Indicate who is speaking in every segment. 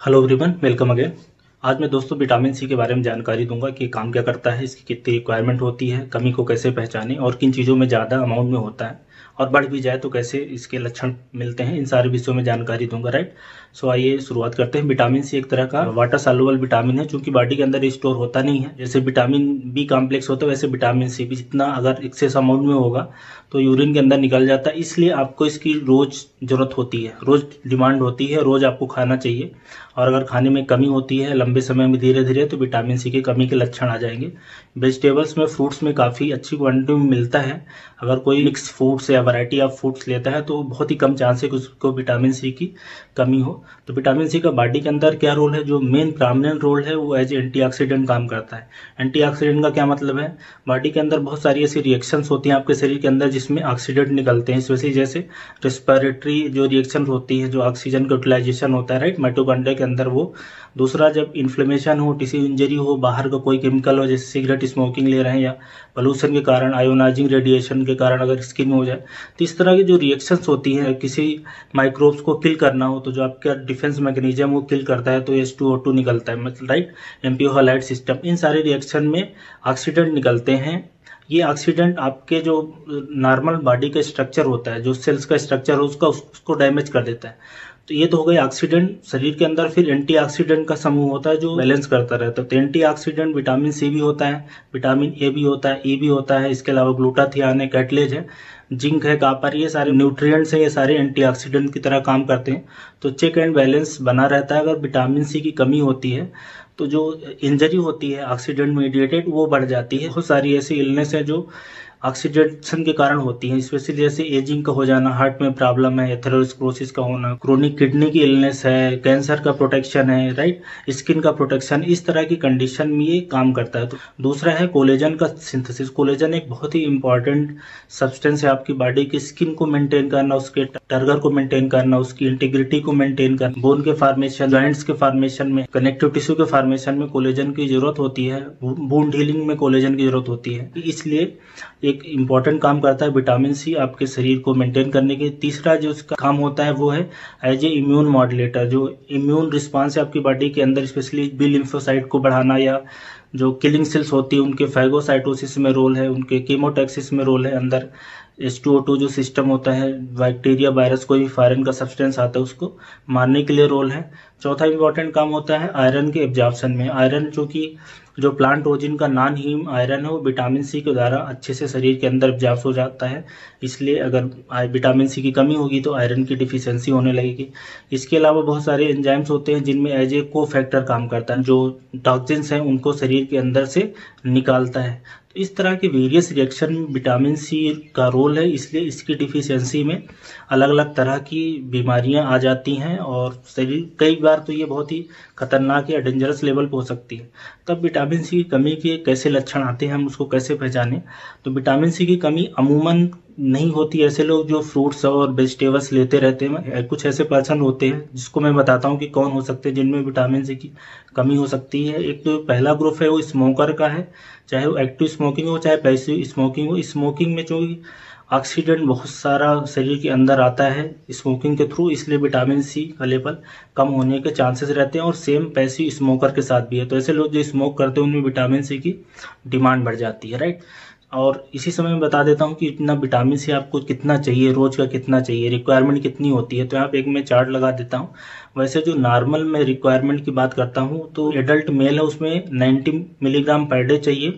Speaker 1: Hello everyone welcome again आज मैं दोस्तों विटामिन सी के बारे में जानकारी दूँगा कि काम क्या करता है, इसकी कितनी रिक्वायरमेंट होती है, कमी को कैसे पहचाने और किन चीज़ों में ज़्यादा अमाउंट में होता है। और बढ़ भी जाए तो कैसे इसके लक्षण मिलते हैं, इन सारे विषयों में जानकारी दूँगा राइट सो आइए शुरुआत करते हैं विटामिन सी एक तरह का। वाटर सालुबल विटामिन है जो कि बॉडी के अंदर स्टोर होता नहीं है। जैसे विटामिन बी कॉम्प्लेक्स होता है, वैसे विटामिन सी भी जितना अगर एक्सेस अमाउंट में होगा तो यूरिन के अंदर निकल जाता है। इसलिए आपको इसकी रोज ज़रूरत होती है, रोज डिमांड होती है, रोज आपको खाना चाहिए। और अगर खाने में कमी होती है, लंबे समय में धीरे धीरे तो विटामिन सी की कमी के लक्षण आ जाएँगे। वेजिटेबल्स में फ्रूट्स में काफ़ी अच्छी क्वांटिटी में मिलता है। अगर कोई मिक्स फ्रूट्स या वैरायटी ऑफ़ फूड्स लेता है तो बहुत ही कम चांस है कि उसको विटामिन सी की कमी हो। तो विटामिन सी का बॉडी के अंदर क्या रोल है? जो मेन प्रामिनेंट रोल है, वो एज एंटीऑक्सीडेंट काम करता है। एंटीऑक्सीडेंट का क्या मतलब है? बॉडी के अंदर बहुत सारी ऐसी रिएक्शंस होती हैं आपके शरीर के अंदर जिसमें ऑक्सीडेंट निकलते हैं। इस जैसे रेस्पिरेटरी जो रिएक्शन होती है, जो ऑक्सीजन का यूटिलाइजेशन होता है राइट माइटोकॉन्ड्रिया के अंदर वो। दूसरा, जब इन्फ्लेमेशन हो टिश्यू इंजरी हो, बाहर का कोई केमिकल हो, जैसे सिगरेट स्मोकिंग ले रहे हैं या पोल्यूशन के कारण आयोनाइजिंग रेडिएशन के कारण अगर स्किन में हो जाए तो इस तरह की जो रिएक्शंस होती हैं, किसी माइक्रोब्स को किल करना हो तो जो आपका डिफेंस मैकेनिज्म वो किल करता है तो एस टू ओ टू निकलता है मतलब राइट एम्पियोहालाइट सिस्टम इन सारे रिएक्शन में ऑक्सीडेंट निकलते हैं। ये ऑक्सीडेंट आपके जो नॉर्मल बॉडी का स्ट्रक्चर होता है, जो सेल्स का स्ट्रक्चर हो, उसका, उसको डैमेज कर देता है। तो ये तो हो गई ऑक्सीडेंट शरीर के अंदर फिर एंटीऑक्सीडेंट का समूह होता है जो बैलेंस करता रहता है। तो एंटीऑक्सीडेंट विटामिन सी भी होता है विटामिन ए भी होता है ई e भी होता है, इसके अलावा ग्लूटाथियान है कैटलेज है जिंक है कापर ये सारे न्यूट्रिएंट्स हैं, ये सारे एंटीऑक्सीडेंट की तरह काम करते हैं। तो चेक एंड बैलेंस बना रहता है, अगर विटामिन सी की कमी होती है तो जो इंजरी होती है ऑक्सीडेंट मीडिएटेड वो बढ़ जाती है। बहुत सारी ऐसी इलनेस है जो ऑक्सीडेशन के कारण होती है। स्पेशली जैसे एजिंग का हो जाना हार्ट में प्रॉब्लम है एथेरोस्क्रोसिस का होना क्रोनिक किडनी की इलनेस है कैंसर का प्रोटेक्शन है राइट स्किन का प्रोटेक्शन इस तरह की कंडीशन में ये काम करता है। तो दूसरा है कोलेजन का सिंथेसिस कोलेजन एक बहुत ही इंपॉर्टेंट सब्सटेंस है आपकी बॉडी की। स्किन को मेंटेन करना, उसके टर्गर को मेंटेन करना, उसकी इंटीग्रिटी को मेंटेन करना। बोन के फार्मेशन ज्वाइंट्स के फार्मेशन में कनेक्टिव टिश्यू के फार्मेशन में कोलेजन की ज़रूरत होती है। बोन ढीलिंग में कोलेजन की ज़रूरत होती है। इसलिए एक इंपॉर्टेंट काम करता है विटामिन सी आपके शरीर को मेंटेन करने के। तीसरा जो उसका काम होता है वो है एज ए इम्यून मॉडुलेटर जो इम्यून रिस्पांस है आपकी बॉडी के अंदर स्पेशली बी लिम्फोसाइट को बढ़ाना या जो किलिंग सेल्स होती है, उनके फैगोसाइटोसिस में रोल है, उनके कीमोटैक्सिस में रोल है अंदर। एस टू ओ टू जो सिस्टम होता है बैक्टीरिया वायरस कोई भी फॉरन का सब्सटेंस आता है उसको मारने के लिए रोल है। चौथा इंपॉर्टेंट काम होता है आयरन के एब्जॉर्प्शन में। आयरन जो कि, जो प्लांट ओजिन का नॉन हीम आयरन है, वो विटामिन सी के द्वारा अच्छे से शरीर के अंदर एब्जॉर्ब हो जाता है। इसलिए अगर विटामिन सी की कमी होगी तो आयरन की डिफिशियंसी होने लगेगी। इसके अलावा बहुत सारे एंजाइम्स होते हैं जिनमें एज ए को फैक्टर काम करता है, जो टॉक्सिन्स हैं, उनको शरीर के अंदर से निकालता है। तो इस तरह के वेरियस रिएक्शन में विटामिन सी का रोल है, इसलिए इसकी डिफिशियंसी में अलग अलग तरह की बीमारियाँ आ जाती हैं और शरीर, कई बार तो ये बहुत ही खतरनाक या डेंजरस लेवल पर हो सकती है। तब विटामिन सी की कमी के कैसे लक्षण आते हैं, हम उसको कैसे पहचानें? तो विटामिन सी की कमी अमूमन नहीं होती ऐसे लोग जो फ्रूट्स और वेजिटेबल्स लेते रहते हैं। कुछ ऐसे पर्सन होते हैं जिसको मैं बताता हूँ कि कौन हो सकते हैं, जिनमें विटामिन सी की कमी हो सकती है। एक तो पहला ग्रुप है, वो स्मोकर का है। चाहे वो एक्टिव स्मोकिंग हो, चाहे पैसिव स्मोकिंग हो स्मोकिंग में जो ऑक्सीडेंट बहुत सारा शरीर के अंदर आता है स्मोकिंग के थ्रू इसलिए विटामिन सी का लेवल कम होने के चांसेस रहते हैं और सेम पैसिव स्मोकर के साथ भी है। तो ऐसे लोग जो स्मोक करते हैं, उनमें विटामिन सी की डिमांड बढ़ जाती है राइट और इसी समय मैं बता देता हूँ कि इतना विटामिन सी आपको कितना चाहिए, रोज का कितना चाहिए रिक्वायरमेंट कितनी होती है तो यहाँ पे एक मैं चार्ट लगा देता हूँ। वैसे जो नॉर्मल मैं रिक्वायरमेंट की बात करता हूँ तो एडल्ट मेल है, उसमें 90 मिलीग्राम पर डे चाहिए।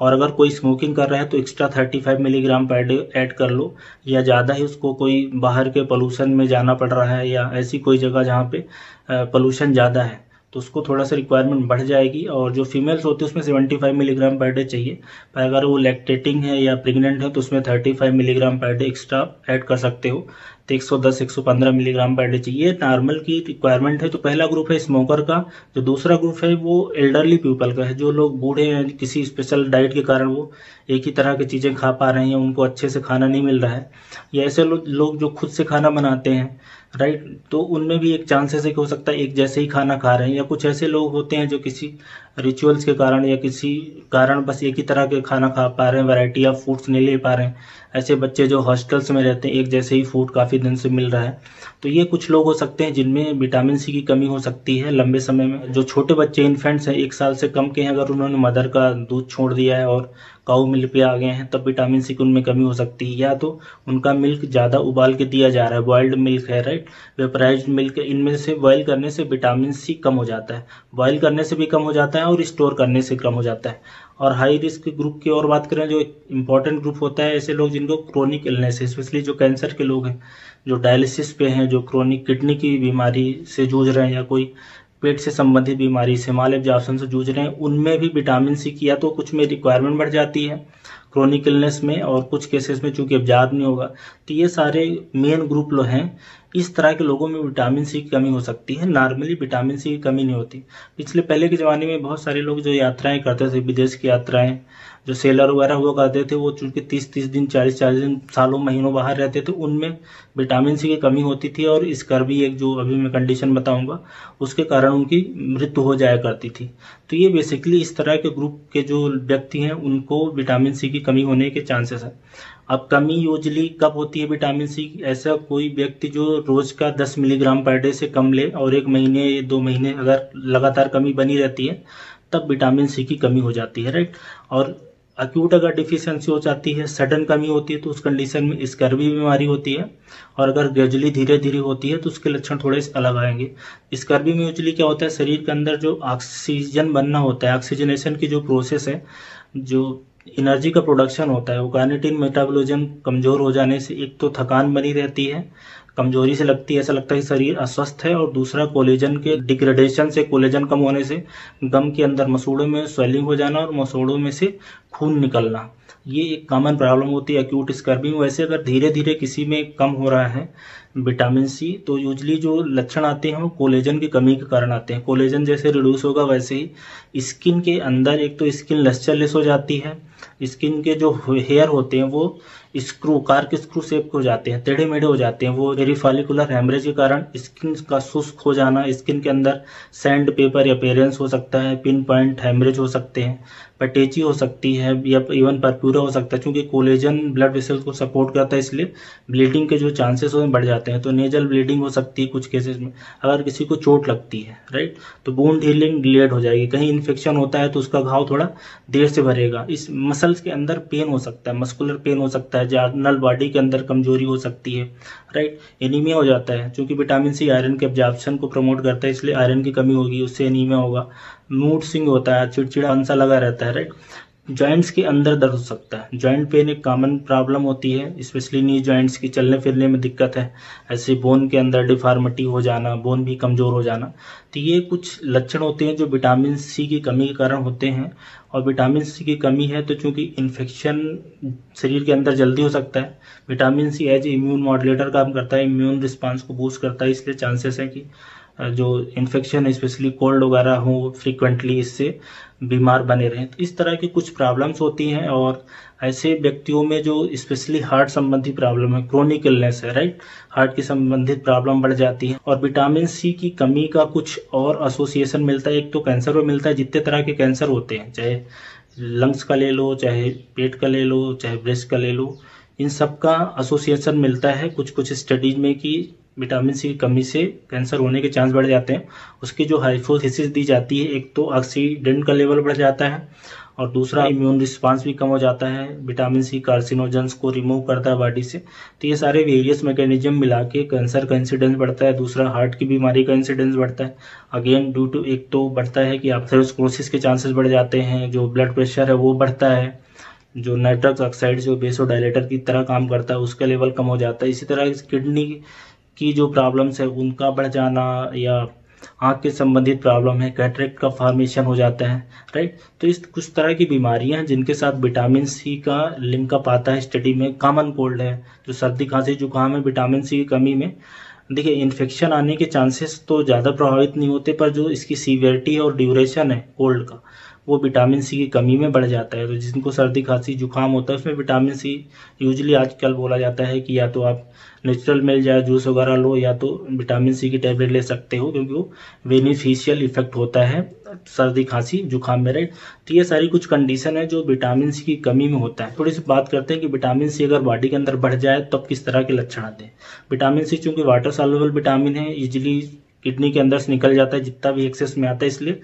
Speaker 1: और अगर कोई स्मोकिंग कर रहा है तो extra 35 milligram per day add कर लो। या ज़्यादा ही उसको कोई बाहर के पोल्यूशन में जाना पड़ रहा है, या ऐसी कोई जगह जहाँ पे पोल्यूशन ज़्यादा है। तो उसको थोड़ा सा रिक्वायरमेंट बढ़ जाएगी और जो फीमेल्स होती है, उसमें 75 मिलीग्राम पर डे चाहिए। पर अगर वो लैक्टेटिंग है या प्रेग्नेंट है तो उसमें 35 milligram per day extra add कर सकते हो। तो 110 115 मिलीग्राम पर डे चाहिए। नॉर्मल की रिक्वायरमेंट है तो पहला ग्रुप है स्मोकर का। जो दूसरा ग्रुप है, वो एल्डरली पीपल का है। जो लोग बूढ़े हैं, किसी स्पेशल डाइट के कारण वो एक ही तरह की चीज़ें खा पा रहे हैं, उनको अच्छे से खाना नहीं मिल रहा है। या ऐसे लोग जो खुद से खाना बनाते हैं राइट तो उनमें भी एक चांसेस है कि हो सकता है एक जैसे ही खाना खा रहे हैं। या कुछ ऐसे लोग होते हैं जो किसी रिचुअल्स के कारण या किसी कारण बस एक ही तरह के खाना खा पा रहे हैं वैरायटी ऑफ़ फूड्स नहीं ले पा रहे हैं। ऐसे बच्चे जो हॉस्टल्स में रहते हैं, एक जैसे ही फ़ूड काफ़ी दिन से मिल रहा है। तो ये कुछ लोग हो सकते हैं जिनमें विटामिन सी की कमी हो सकती है। लंबे समय में जो छोटे बच्चे इन्फेंट्स हैं, एक साल से कम के हैं, अगर उन्होंने मदर का दूध छोड़ दिया है और काऊ मिल्क पे आ गए हैं, तब विटामिन सी की उनमें कमी हो सकती है। या तो उनका मिल्क ज़्यादा उबाल के दिया जा रहा है, बॉइल्ड मिल्क है राइट वेपराइज मिल्क इनमें से बॉयल करने से विटामिन सी कम हो जाता है। बॉयल करने से भी कम हो जाता है और स्टोर करने से कम हो जाता है। और हाई रिस्क ग्रुप की और बात करें, जो इंपॉर्टेंट ग्रुप होता है, ऐसे लोग जिनको क्रोनिक इलनेस स्पेशली जो कैंसर के लोग हैं, जो डायलिसिस पे हैं, जो क्रोनिक किडनी की बीमारी से जूझ रहे हैं या कोई पेट से संबंधित बीमारी से माल एब्जॉर्प्शन से जूझ रहे हैं, उनमें भी विटामिन सी किया तो कुछ में रिक्वायरमेंट बढ़ जाती है क्रोनिक इलनेस में और कुछ केसेस में, चूँकि एब्जॉर्ब नहीं होगा तो ये सारे मेन ग्रुप लो हैं। इस तरह के लोगों में विटामिन सी की कमी हो सकती है। नॉर्मली विटामिन सी की कमी नहीं होती। पिछले पहले के ज़माने में बहुत सारे लोग जो यात्राएँ करते थे, विदेश की यात्राएँ, जो सेलर वगैरह हुआ करते थे, वो चूँकि तीस तीस दिन चालीस चालीस दिन, सालों, महीनों बाहर रहते थे, उनमें विटामिन सी की कमी होती थी और इसका भी एक जो अभी मैं कंडीशन बताऊँगा, उसके कारण उनकी मृत्यु हो जाया करती थी। तो ये बेसिकली इस तरह के ग्रुप के जो व्यक्ति हैं, उनको विटामिन सी की कमी होने के चांसेस है। अब कमी यूजली कब होती है विटामिन सी? ऐसा कोई व्यक्ति जो रोज का 10 मिलीग्राम पर डे से कम ले और एक महीने या दो महीने अगर लगातार कमी बनी रहती है, तब विटामिन सी की कमी हो जाती है राइट और अक्यूट अगर डिफिशियंसी हो जाती है सडन कमी होती है तो उस कंडीशन में स्कर्वी बीमारी होती है और अगर ग्रेजुअली धीरे धीरे होती है तो उसके लक्षण थोड़े अलग आएँगे। स्कर्वी में यूजली क्या होता है? शरीर के अंदर जो ऑक्सीजन बनना होता है ऑक्सीजनेशन की जो प्रोसेस है, जो एनर्जी का प्रोडक्शन होता है, वो कार्निटिन मेटाबोलिज्म कमज़ोर हो जाने से एक तो थकान बनी रहती है, कमज़ोरी से लगती है, ऐसा लगता है कि शरीर अस्वस्थ है, और दूसरा कोलेजन के डिग्रेडेशन से, कोलेजन कम होने से गम के अंदर मसूड़ों में स्वेलिंग हो जाना और मसूड़ों में से खून निकलना। ये एक कॉमन प्रॉब्लम होती है अक्यूट स्कर्बिंग वैसे अगर धीरे धीरे किसी में कम हो रहा है विटामिन सी तो यूजली जो लक्षण आते हैं, वो कोलेजन की कमी के कारण आते हैं। कोलेजन जैसे रिड्यूस होगा, वैसे ही स्किन के अंदर एक तो स्किन लस्चरलेस हो जाती है स्किन के जो हेयर होते हैं वो स्क्रू, कार के स्क्रू शेप हो जाते हैं टेढ़े मेढ़े हो जाते हैं वो पेरीफॉलिकुलर हेमरेज के कारण। स्किन का शुष्क हो जाना, स्किन के अंदर सैंड पेपर या पेरेंस हो सकता है पिन पॉइंट हेमरेज हो सकते हैं पटेची हो सकती है, या इवन परप्यूरा हो सकता है, क्योंकि कोलेजन ब्लड वेसल को सपोर्ट करता है, इसलिए ब्लीडिंग के जो चांसेस हो बढ़ जाते हैं। तो नेजल ब्लीडिंग हो सकती है कुछ केसेस में, अगर किसी को चोट लगती है राइट तो बोन हीलिंग डिलेड हो जाएगी। कहीं इन्फेक्शन होता है तो उसका घाव थोड़ा देर से भरेगा। इस मसल्स के अंदर पेन हो सकता है मस्कुलर पेन हो सकता है जर्नल बॉडी के अंदर कमज़ोरी हो सकती है राइट एनीमिया हो जाता है, क्योंकि विटामिन सी आयरन के एब्जॉर्प्शन को प्रमोट करता है, इसलिए आयरन की कमी होगी, उससे एनीमिया होगा। मूड सिंग होता है चिड़चिड़ा सा लगा रहता है राइट जॉइंट्स के अंदर दर्द हो सकता है। जॉइंट पेन एक कॉमन प्रॉब्लम होती है स्पेशली नी जॉइंट्स की चलने फिरने में दिक्कत है। ऐसे बोन के अंदर डिफार्मिटी हो जाना बोन भी कमज़ोर हो जाना तो ये कुछ लक्षण होते हैं जो विटामिन सी की कमी के कारण होते हैं। और विटामिन सी की कमी है तो चूँकि इन्फेक्शन शरीर के अंदर जल्दी हो सकता है, vitamin C as immune modulator काम करता है इम्यून रिस्पांस को बूस्ट करता है, इसलिए चांसेस हैं कि जो इन्फेक्शन स्पेशली कोल्ड वगैरह हो फ्रिक्वेंटली इससे बीमार बने रहें। तो इस तरह की कुछ प्रॉब्लम्स होती हैं और ऐसे व्यक्तियों में जो स्पेशली हार्ट संबंधी प्रॉब्लम है क्रोनिक इलनेस है राइट हार्ट की संबंधित प्रॉब्लम बढ़ जाती है और विटामिन सी की कमी का कुछ और एसोसिएशन मिलता है। एक तो कैंसर में मिलता है, जितने तरह के कैंसर होते हैं, चाहे लंग्स का ले लो, चाहे पेट का ले लो, चाहे ब्रेस्ट का ले लो, इन सब का एसोसिएशन मिलता है कुछ कुछ स्टडीज़ में कि विटामिन सी की कमी से कैंसर होने के चांस बढ़ जाते हैं। उसकी जो हाइपोथेसिस दी जाती है, एक तो ऑक्सीडेंट का लेवल बढ़ जाता है और दूसरा इम्यून रिस्पांस भी कम हो जाता है। विटामिन सी, कार्सिनोजेंस को रिमूव करता है बॉडी से। तो ये सारे वेरियस मैकेनिज्म मिला के कैंसर का इंसिडेंस बढ़ता है। दूसरा हार्ट की बीमारी का इंसिडेंस बढ़ता है। अगेन ड्यू टू एक तो बढ़ता है कि आर्थरोस्क्लोसिस के चांसेस बढ़ जाते हैं। जो ब्लड प्रेशर है वो बढ़ता है। जो नाइट्रस ऑक्साइड जो बेसो डायलेटर की तरह काम करता है, उसका लेवल कम हो जाता है। इसी तरह किडनी की जो प्रॉब्लम्स है, उनका बढ़ जाना या आँख के संबंधित प्रॉब्लम है कैटरेक्ट का फॉर्मेशन हो जाता है राइट तो इस कुछ तरह की बीमारियाँ हैं जिनके साथ विटामिन सी का लिंकअप आता है स्टडी में। कॉमन कोल्ड है, जो सर्दी, खांसी, जुकाम है विटामिन सी की कमी में। देखिए इन्फेक्शन आने के चांसेस तो ज़्यादा प्रभावित नहीं होते, पर जो इसकी सीवियरिटी और ड्यूरेशन है कोल्ड का, वो विटामिन सी की कमी में बढ़ जाता है। तो जिनको सर्दी, खांसी, जुकाम होता है, उसमें विटामिन सी यूजली आजकल बोला जाता है कि या तो आप नेचुरल मिल जाए जूस वगैरह लो, या तो विटामिन सी की टैबलेट ले सकते हो, क्योंकि वो बेनिफिशियल इफ़ेक्ट होता है। सर्दी, खांसी, जुकाम में राइट तो ये सारी कुछ कंडीशन है जो विटामिन सी की कमी में होता है। थोड़ी सी बात करते हैं कि विटामिन सी अगर बॉडी के अंदर बढ़ जाए तब किस तरह के लक्षण आते हैं? विटामिन सी चूँकि वाटर सॉल्युबल विटामिन है इजिली किडनी के अंदर से निकल जाता है, जितना भी एक्सेस में आता है, इसलिए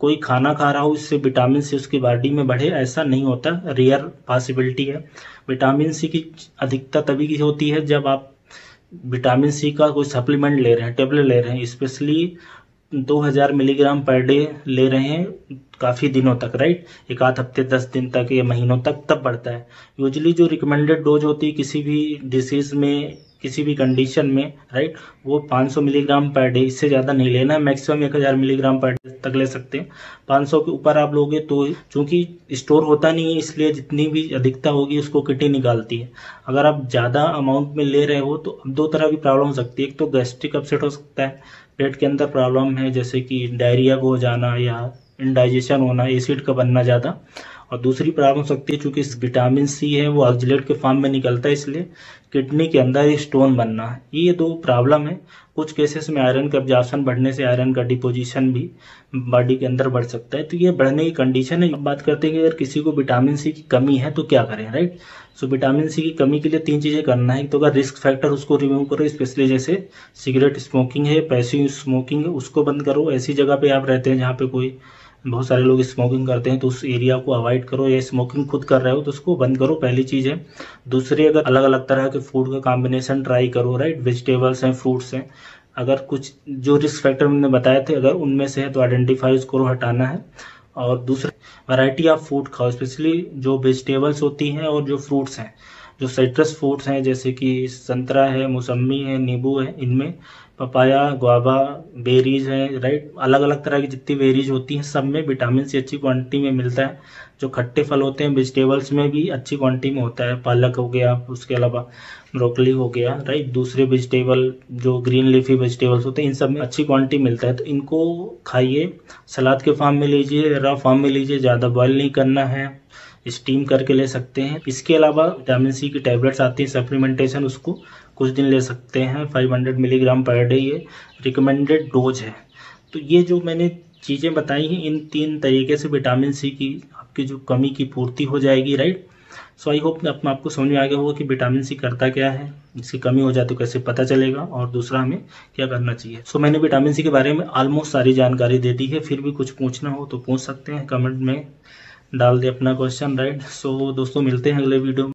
Speaker 1: कोई खाना खा रहा हो, इससे विटामिन सी उसकी बॉडी में बढ़े, ऐसा नहीं होता। रेयर पॉसिबिलिटी है। विटामिन सी की अधिकता तभी की होती है जब आप विटामिन सी का कोई सप्लीमेंट ले रहे हैं टेबलेट ले रहे हैं स्पेशली 2000 मिलीग्राम पर डे ले रहे हैं, काफ़ी दिनों तक राइट एक आध हफ़्ते, दस दिन तक या महीनों तक, तब बढ़ता है। यूजली जो रिकमेंडेड डोज होती है किसी भी डिसीज में किसी भी कंडीशन में राइट वो 500 मिलीग्राम पर डे इससे ज़्यादा नहीं लेना है मैक्सिमम 1000 मिलीग्राम पर डे तक ले सकते हैं। 500 के ऊपर आप लोगे तो चूँकि स्टोर होता नहीं है, इसलिए जितनी भी अधिकता होगी उसको किटी निकालती है। अगर आप ज़्यादा अमाउंट में ले रहे हो तो दो तरह की प्रॉब्लम हो सकती है। एक तो गैस्ट्रिक अपसेट हो सकता है, पेट के अंदर प्रॉब्लम है, जैसे कि डायरिया को हो जाना या इंडाइजेशन होना एसिड का बनना ज़्यादा। और दूसरी प्रॉब्लम हो सकती है, चूँकि विटामिन सी है, वो ऑक्जिलेट के फॉर्म में निकलता है, इसलिए किडनी के अंदर स्टोन बनना ये दो प्रॉब्लम है। कुछ केसेस में आयरन का एब्जॉर्प्शन बढ़ने से आयरन का डिपोजिशन भी बॉडी के अंदर बढ़ सकता है। तो ये बढ़ने की कंडीशन है। बात करते हैं कि अगर किसी को विटामिन सी की कमी है तो क्या करें राइट सो विटामिन सी की कमी के लिए तीन चीज़ें करना है। तो अगर रिस्क फैक्टर उसको रिमूव करो स्पेशली जैसे सिगरेट स्मोकिंग है पैसिव स्मोकिंग है, उसको बंद करो। ऐसी जगह पे आप रहते हैं जहाँ पे कोई बहुत सारे लोग स्मोकिंग करते हैं तो उस एरिया को अवॉइड करो या स्मोकिंग खुद कर रहे हो तो उसको बंद करो, पहली चीज़ है। दूसरी, अगर अलग अलग तरह के फ़ूड का कॉम्बिनेशन ट्राई करो राइट वेजिटेबल्स हैं फ्रूट्स हैं। अगर कुछ जो रिस्क फैक्टर मैंने बताए थे, अगर उनमें से है तो आइडेंटिफाई उसको हटाना है। और दूसरा वैरायटी ऑफ़ फ़ूड खाओ स्पेशली जो वेजिटेबल्स होती हैं और जो फ्रूट्स हैं। जो साइट्रस फ्रूट्स हैं, जैसे कि संतरा है मौसमी है, नींबू है, इनमें पपाया गुआवा बेरीज है राइट अलग अलग तरह की जितनी बेरीज होती हैं, सब में विटामिन सी अच्छी क्वांटिटी में मिलता है। जो खट्टे फल होते हैं वेजिटेबल्स में भी अच्छी क्वांटिटी में होता है। पालक हो गया, उसके अलावा ब्रोकली हो गया राइट दूसरे वेजिटेबल जो ग्रीन लीफी वेजिटेबल्स होते हैं, इन सब में अच्छी क्वांटिटी मिलता है। तो इनको खाइए, सलाद के फॉर्म में लीजिए रॉ फॉर्म में लीजिए, ज़्यादा बॉयल नहीं करना है स्टीम करके ले सकते हैं। इसके अलावा विटामिन सी की टैबलेट्स आती हैं सप्लीमेंटेशन उसको कुछ दिन ले सकते हैं 500 मिलीग्राम पर डे ये रिकमेंडेड डोज है। तो ये जो मैंने चीज़ें बताई हैं इन तीन तरीके से विटामिन सी की आपकी जो कमी की पूर्ति हो जाएगी राइट सो आई होप अपने आपको समझ में आ गया होगा कि विटामिन सी करता क्या है इसकी कमी हो जाए तो कैसे पता चलेगा और दूसरा हमें क्या करना चाहिए। सो so, मैंने विटामिन सी के बारे में ऑलमोस्ट सारी जानकारी दे दी है फिर भी कुछ पूछना हो तो पूछ सकते हैं कमेंट में डाल दे अपना क्वेश्चन राइट सो दोस्तों मिलते हैं अगले वीडियो में।